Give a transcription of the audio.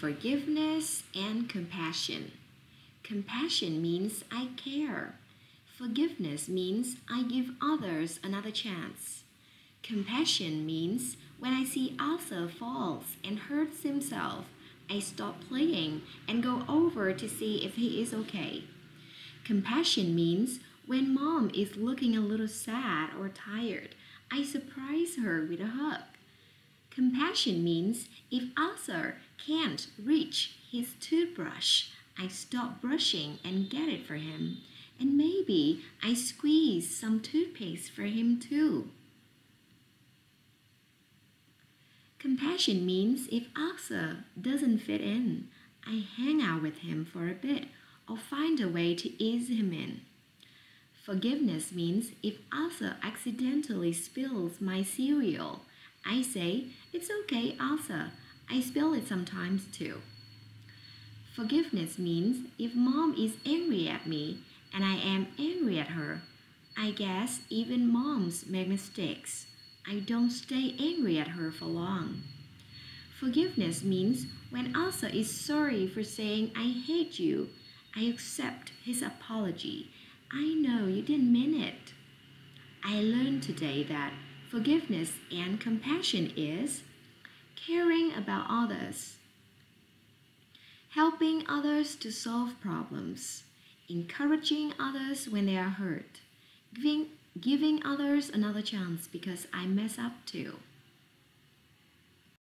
forgiveness and compassion. Compassion means I care. Forgiveness means I give others another chance. Compassion means when I see Asa falls and hurts himself, I stop playing and go over to see if he is okay. Compassion means when mom is looking a little sad or tired, I surprise her with a hug. Compassion means if Asa can't reach his toothbrush, I stop brushing and get it for him. And maybe I squeeze some toothpaste for him too. Compassion means if Asa doesn't fit in, I hang out with him for a bit or find a way to ease him in. Forgiveness means if Asa accidentally spills my cereal, I say, It's okay, Asa. I spell it sometimes too. Forgiveness means if mom is angry at me and I am angry at her, I guess even moms make mistakes. I don't stay angry at her for long. Forgiveness means when Asa is sorry for saying I hate you, I accept his apology. I know you didn't mean it. I learned today that forgiveness and compassion is caring about others, helping others to solve problems, encouraging others when they are hurt, giving, giving others another chance because I mess up too.